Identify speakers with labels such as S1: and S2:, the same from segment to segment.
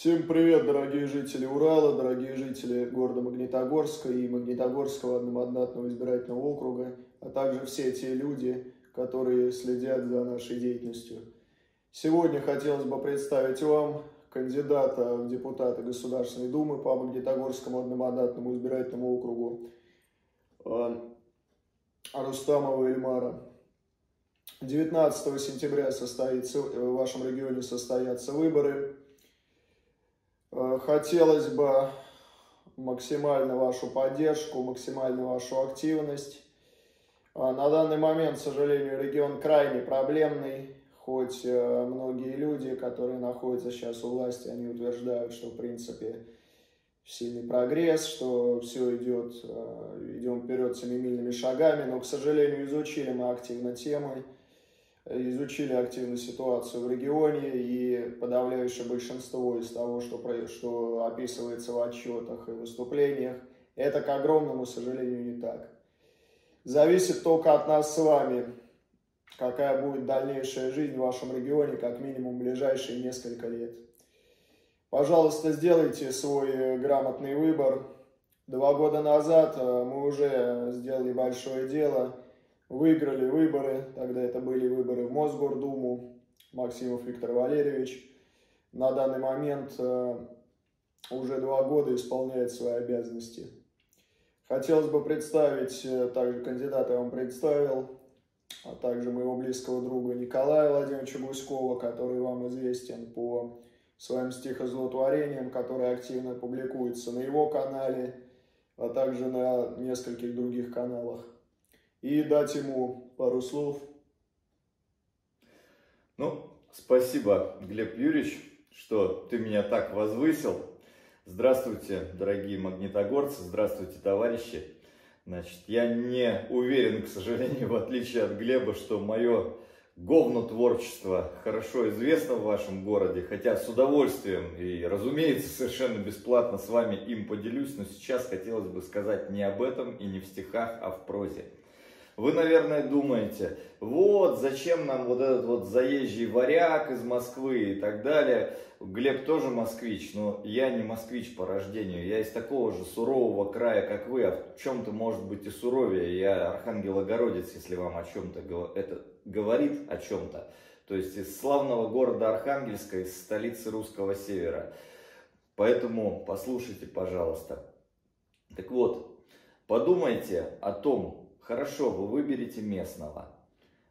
S1: Всем привет, дорогие жители Урала, дорогие жители города Магнитогорска и Магнитогорского одномандатного избирательного округа, а также все те люди, которые следят за нашей деятельностью. Сегодня хотелось бы представить вам кандидата в депутаты Государственной Думы по Магнитогорскому одномандатному избирательному округу э, Рустамова Эльмара. 19 сентября состоится, в вашем регионе состоятся выборы. Э, хотелось бы максимально вашу поддержку, максимально вашу активность. А на данный момент, к сожалению, регион крайне проблемный, хоть э, многие люди, которые находятся сейчас у власти, они утверждают, что в принципе сильный прогресс, что все идет, э, идем вперед семимильными шагами, но, к сожалению, изучили мы активно темы, изучили активно ситуацию в регионе, и подавляющее большинство из того, что, что описывается в отчетах и выступлениях, это, к огромному сожалению, не так. Зависит только от нас с вами, какая будет дальнейшая жизнь в вашем регионе, как минимум ближайшие несколько лет. Пожалуйста, сделайте свой грамотный выбор. Два года назад э, мы уже сделали большое дело – выиграли выборы, тогда это были выборы в Мосгордуму, Максимов Виктор Валерьевич. На данный момент э, уже два года исполняет свои обязанности. Хотелось бы представить, э, также кандидата я вам представил, а также моего близкого друга Николая Владимировича Гуськова, который вам известен по своим стихозлотворениям, которые активно публикуются на его канале, а также на нескольких других каналах и дать ему пару слов.
S2: Ну, спасибо, Глеб Юрьевич, что ты меня так возвысил. Здравствуйте, дорогие магнитогорцы, здравствуйте, товарищи. Значит, я не уверен, к сожалению, в отличие от Глеба, что мое говно творчество хорошо известно в вашем городе, хотя с удовольствием и, разумеется, совершенно бесплатно с вами им поделюсь, но сейчас хотелось бы сказать не об этом и не в стихах, а в прозе. Вы, наверное, думаете, вот зачем нам вот этот вот заезжий варяг из Москвы и так далее. Глеб тоже москвич, но я не москвич по рождению. Я из такого же сурового края, как вы, а в чем-то может быть и суровее. Я архангелогородец, если вам о чем-то это говорит, о чем-то. То есть из славного города Архангельска, из столицы русского севера. Поэтому послушайте, пожалуйста. Так вот, подумайте о том, Хорошо, вы выберете местного.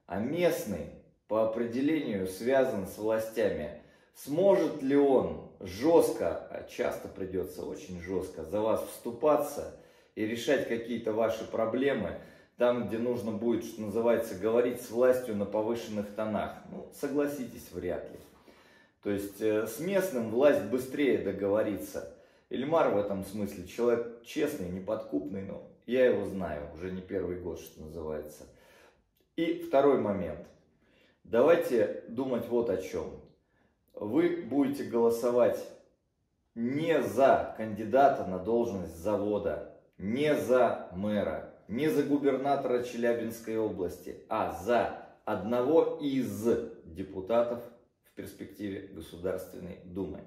S2: А местный по определению связан с властями. Сможет ли он жестко, а часто придется очень жестко, за вас вступаться и решать какие-то ваши проблемы, там, где нужно будет, что называется, говорить с властью на повышенных тонах? Ну, согласитесь, вряд ли. То есть э, с местным власть быстрее договорится. Ильмар в этом смысле человек честный, неподкупный, но я его знаю, уже не первый год, что называется. И второй момент. Давайте думать вот о чем. Вы будете голосовать не за кандидата на должность завода, не за мэра, не за губернатора Челябинской области, а за одного из депутатов в перспективе Государственной Думы.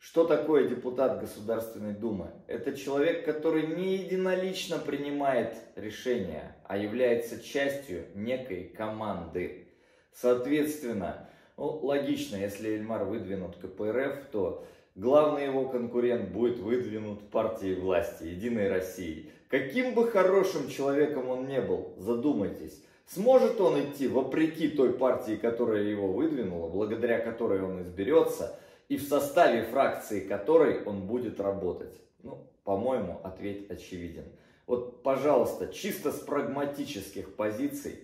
S2: Что такое депутат Государственной Думы? Это человек, который не единолично принимает решения, а является частью некой команды. Соответственно, ну, логично, если Эльмар выдвинут КПРФ, то главный его конкурент будет выдвинут партией власти, Единой России. Каким бы хорошим человеком он не был, задумайтесь. Сможет он идти вопреки той партии, которая его выдвинула, благодаря которой он изберется – и в составе фракции которой он будет работать? Ну, по-моему, ответ очевиден. Вот, пожалуйста, чисто с прагматических позиций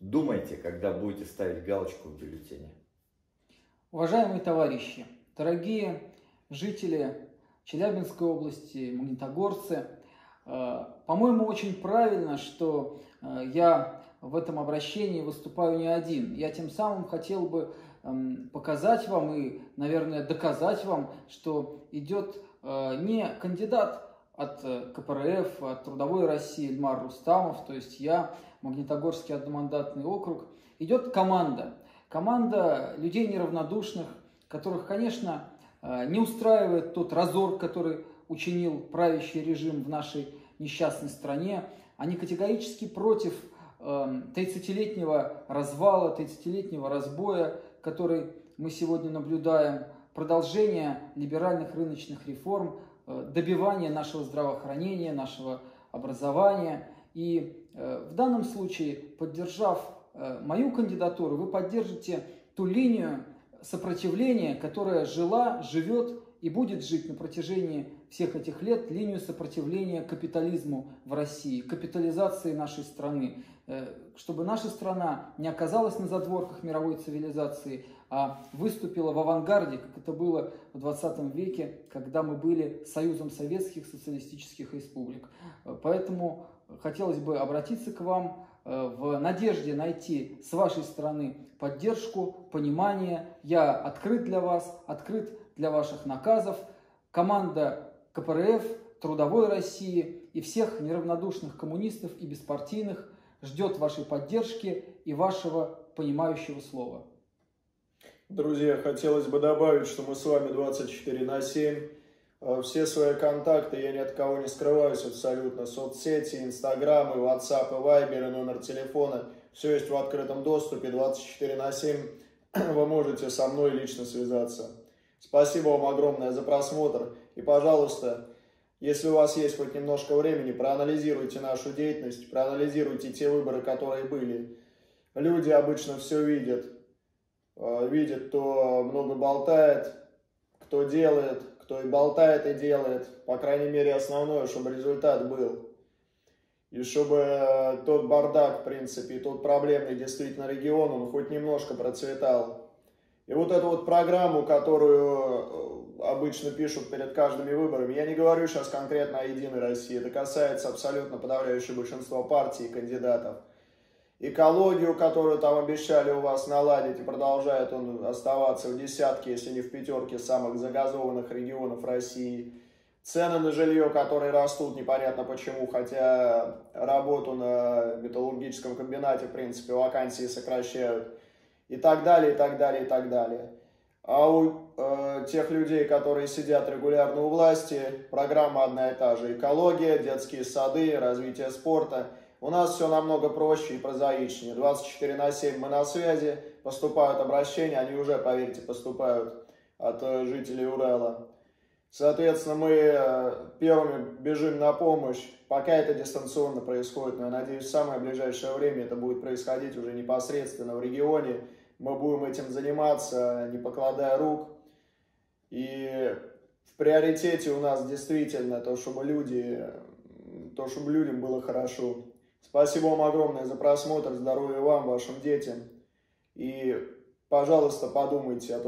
S2: думайте, когда будете ставить галочку в бюллетене.
S3: Уважаемые товарищи, дорогие жители Челябинской области, магнитогорцы, э, по-моему, очень правильно, что э, я в этом обращении выступаю не один. Я тем самым хотел бы показать вам и, наверное, доказать вам, что идет э, не кандидат от э, КПРФ, от Трудовой России Эльмар Рустамов, то есть я, Магнитогорский одномандатный округ, идет команда. Команда людей неравнодушных, которых, конечно, не устраивает тот разор, который учинил правящий режим в нашей несчастной стране. Они категорически против 30-летнего развала, 30-летнего разбоя, который мы сегодня наблюдаем, продолжение либеральных рыночных реформ, э, добивание нашего здравоохранения, нашего образования. И э, в данном случае, поддержав э, мою кандидатуру, вы поддержите ту линию сопротивления, которая жила, живет и будет жить на протяжении всех этих лет линию сопротивления капитализму в России, капитализации нашей страны, чтобы наша страна не оказалась на задворках мировой цивилизации, а выступила в авангарде, как это было в 20 веке, когда мы были Союзом Советских Социалистических Республик. Э, поэтому хотелось бы обратиться к вам э, в надежде найти с вашей стороны поддержку, понимание. Я открыт для вас, открыт для ваших наказов. Команда КПРФ, Трудовой России и всех неравнодушных коммунистов и беспартийных ждет вашей поддержки и вашего понимающего слова.
S1: Друзья, хотелось бы добавить, что мы с вами 24 на 7. Э, все свои контакты, я ни от кого не скрываюсь абсолютно. Соцсети, Инстаграмы, и Viber, номер телефона. Все есть в открытом доступе 24 на 7. Вы можете со мной лично связаться. Спасибо вам огромное за просмотр. И, пожалуйста, если у вас есть хоть немножко времени, проанализируйте нашу деятельность, проанализируйте те выборы, которые были. Люди обычно все видят. Э, видят, кто много болтает, кто делает, кто и болтает, и делает. По крайней мере, основное, чтобы результат был. И чтобы э, тот бардак, в принципе, и тот проблемный действительно регион, он хоть немножко процветал. И вот эту вот программу, которую э, обычно пишут перед каждыми выборами, я не говорю сейчас конкретно о Единой России, это касается абсолютно подавляющего большинства партий и кандидатов. Экологию, которую там обещали у вас наладить, и продолжает он оставаться в десятке, если не в пятерке самых загазованных регионов России. Цены на жилье, которые растут, непонятно почему, хотя работу на металлургическом комбинате, в принципе, вакансии сокращают и так далее, и так далее, и так далее. А у э, тех людей, которые сидят регулярно у власти, программа одна и та же. Экология, детские сады, развитие спорта. У нас все намного проще и прозаичнее. 24 на 7 мы на связи, поступают обращения, они уже, поверьте, поступают от э, жителей Урала. Соответственно, мы э, первыми бежим на помощь, пока это дистанционно происходит, но я надеюсь, в самое ближайшее время это будет происходить уже непосредственно в регионе, мы будем этим заниматься, не покладая рук. И в приоритете у нас действительно то, чтобы люди, то, чтобы людям было хорошо. Спасибо вам огромное за просмотр, здоровья вам, вашим детям. И, пожалуйста, подумайте о